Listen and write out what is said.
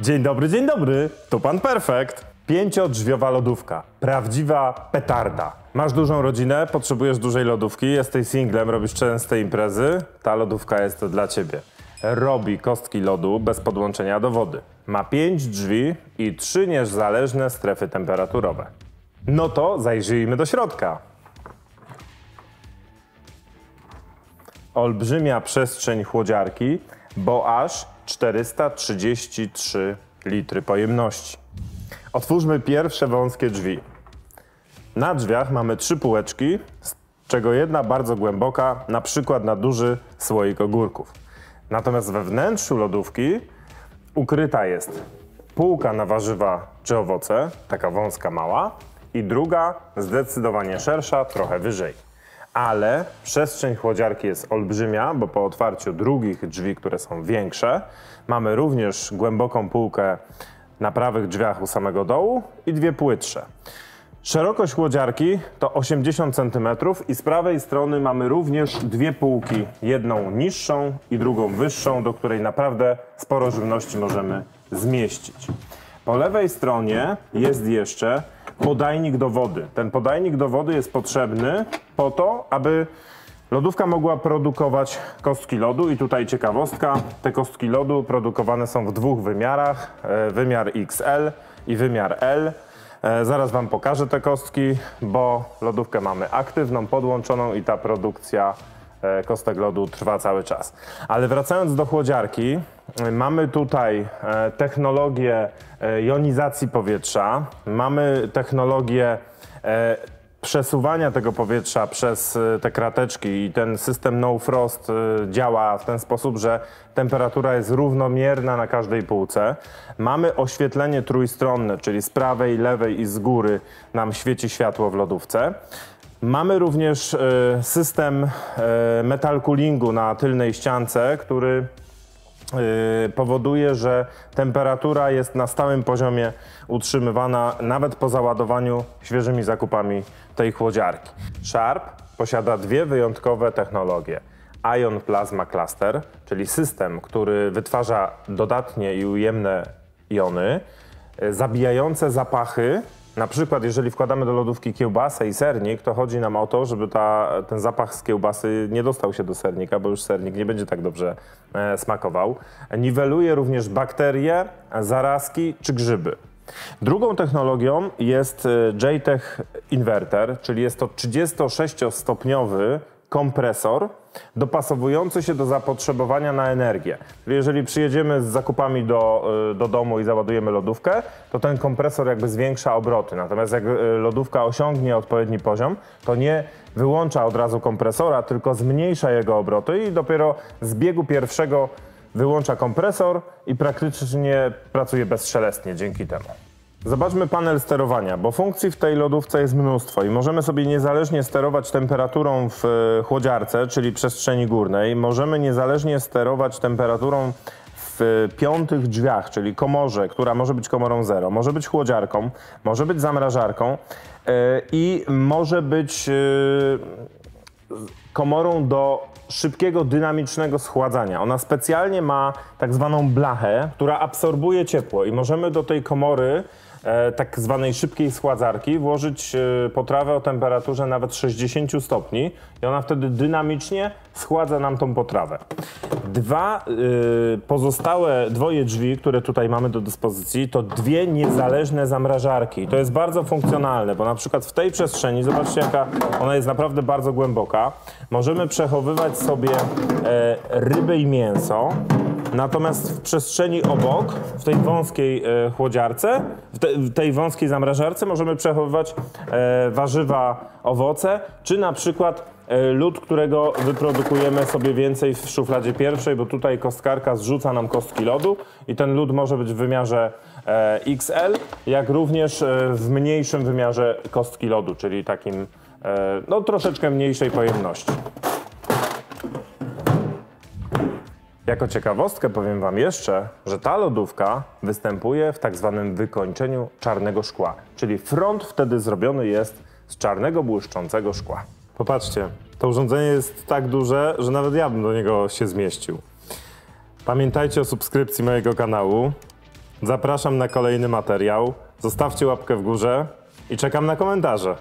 Dzień dobry, dzień dobry, tu pan Perfekt. Pięciodrzwiowa lodówka, prawdziwa petarda. Masz dużą rodzinę, potrzebujesz dużej lodówki, jesteś singlem, robisz częste imprezy, ta lodówka jest dla ciebie. Robi kostki lodu bez podłączenia do wody. Ma pięć drzwi i trzy niezależne strefy temperaturowe. No to zajrzyjmy do środka. olbrzymia przestrzeń chłodziarki, bo aż 433 litry pojemności. Otwórzmy pierwsze wąskie drzwi. Na drzwiach mamy trzy półeczki, z czego jedna bardzo głęboka, na przykład na duży słoik ogórków. Natomiast we wnętrzu lodówki ukryta jest półka na warzywa czy owoce, taka wąska mała, i druga zdecydowanie szersza, trochę wyżej ale przestrzeń chłodziarki jest olbrzymia, bo po otwarciu drugich drzwi, które są większe, mamy również głęboką półkę na prawych drzwiach u samego dołu i dwie płytsze. Szerokość chłodziarki to 80 cm i z prawej strony mamy również dwie półki, jedną niższą i drugą wyższą, do której naprawdę sporo żywności możemy zmieścić. Po lewej stronie jest jeszcze podajnik do wody. Ten podajnik do wody jest potrzebny po to, aby lodówka mogła produkować kostki lodu i tutaj ciekawostka, te kostki lodu produkowane są w dwóch wymiarach, e, wymiar XL i wymiar L. E, zaraz Wam pokażę te kostki, bo lodówkę mamy aktywną, podłączoną i ta produkcja kostek lodu trwa cały czas. Ale wracając do chłodziarki, mamy tutaj technologię jonizacji powietrza, mamy technologię przesuwania tego powietrza przez te krateczki i ten system no frost działa w ten sposób, że temperatura jest równomierna na każdej półce. Mamy oświetlenie trójstronne, czyli z prawej, lewej i z góry nam świeci światło w lodówce. Mamy również y, system metal coolingu na tylnej ściance, który Y, powoduje, że temperatura jest na stałym poziomie utrzymywana nawet po załadowaniu świeżymi zakupami tej chłodziarki. Sharp posiada dwie wyjątkowe technologie. Ion Plasma Cluster, czyli system, który wytwarza dodatnie i ujemne jony, zabijające zapachy na przykład, jeżeli wkładamy do lodówki kiełbasę i sernik, to chodzi nam o to, żeby ta, ten zapach z kiełbasy nie dostał się do sernika, bo już sernik nie będzie tak dobrze e, smakował. Niweluje również bakterie, zarazki czy grzyby. Drugą technologią jest e, JTech Inverter, czyli jest to 36-stopniowy kompresor dopasowujący się do zapotrzebowania na energię. Jeżeli przyjedziemy z zakupami do, y, do domu i załadujemy lodówkę, to ten kompresor jakby zwiększa obroty. Natomiast jak y, lodówka osiągnie odpowiedni poziom, to nie wyłącza od razu kompresora, tylko zmniejsza jego obroty i dopiero z biegu pierwszego wyłącza kompresor i praktycznie pracuje bezszelestnie dzięki temu. Zobaczmy panel sterowania, bo funkcji w tej lodówce jest mnóstwo i możemy sobie niezależnie sterować temperaturą w e, chłodziarce, czyli przestrzeni górnej. Możemy niezależnie sterować temperaturą w piątych drzwiach, czyli komorze, która może być komorą zero, może być chłodziarką, może być zamrażarką e, i może być e, komorą do szybkiego, dynamicznego schładzania. Ona specjalnie ma tak zwaną blachę, która absorbuje ciepło i możemy do tej komory E, tak zwanej szybkiej schładzarki włożyć e, potrawę o temperaturze nawet 60 stopni i ona wtedy dynamicznie schładza nam tą potrawę. Dwa y, pozostałe, dwoje drzwi, które tutaj mamy do dyspozycji, to dwie niezależne zamrażarki. To jest bardzo funkcjonalne, bo na przykład w tej przestrzeni, zobaczcie jaka ona jest naprawdę bardzo głęboka, możemy przechowywać sobie e, ryby i mięso, Natomiast w przestrzeni obok, w tej wąskiej e, chłodziarce, w, te, w, tej wąskiej zamrażarce możemy przechowywać e, warzywa, owoce, czy na przykład e, lód, którego wyprodukujemy sobie więcej w szufladzie pierwszej, bo tutaj kostkarka zrzuca nam kostki lodu i ten lód może być w wymiarze XL, jak również w mniejszym wymiarze kostki lodu, czyli takim no, troszeczkę mniejszej pojemności. Jako ciekawostkę powiem Wam jeszcze, że ta lodówka występuje w tak zwanym wykończeniu czarnego szkła, czyli front wtedy zrobiony jest z czarnego błyszczącego szkła. Popatrzcie, to urządzenie jest tak duże, że nawet ja bym do niego się zmieścił. Pamiętajcie o subskrypcji mojego kanału. Zapraszam na kolejny materiał. Zostawcie łapkę w górze i czekam na komentarze.